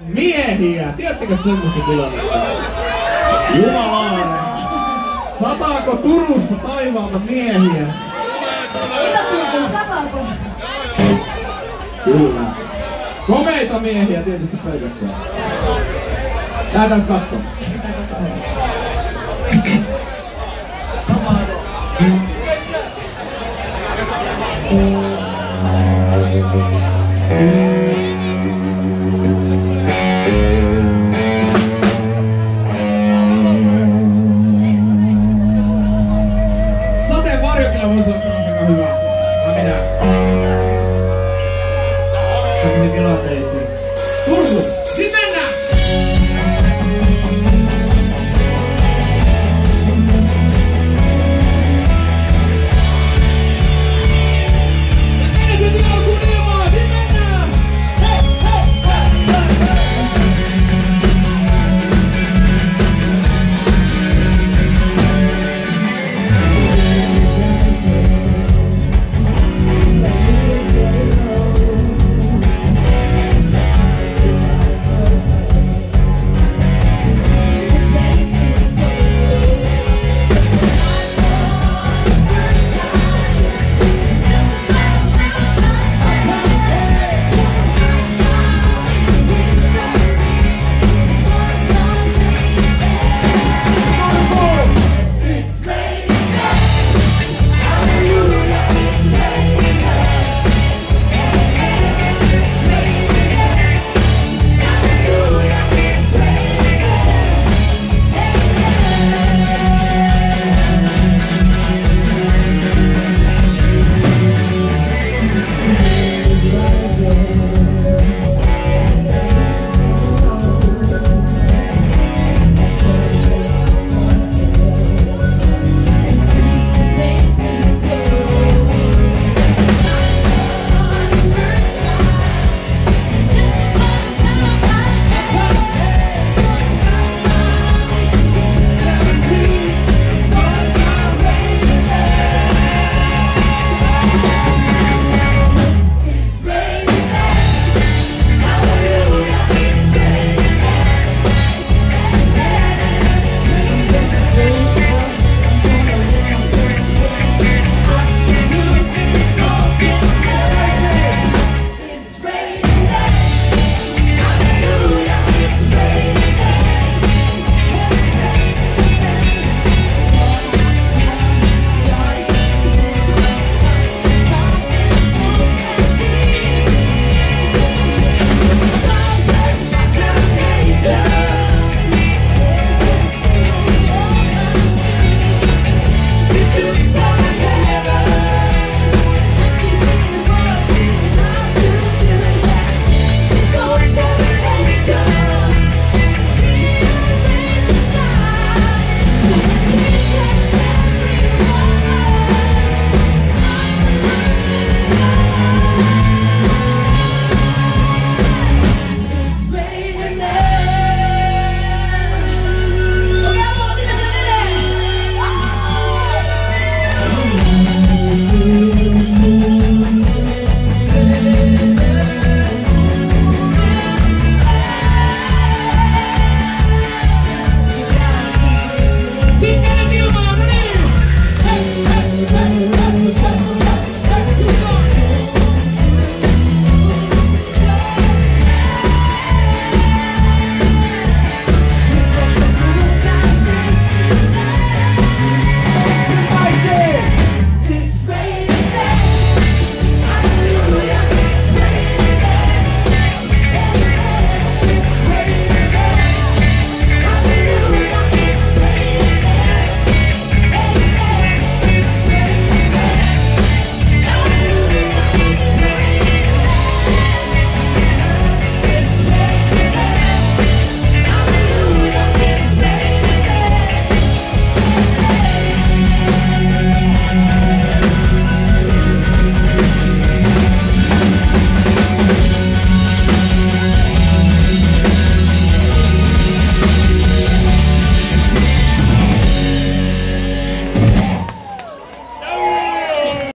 Miehiä! Tiedättekö semmoista tilannetta? Jumalainen! Sataako Turussa taivaalta miehiä? Mitä tuntuu? Sataako? Kyllä. Komeita miehiä tietysti pelkästään. Lähdetään katsomaan. Thank you. a você que não chegava lá.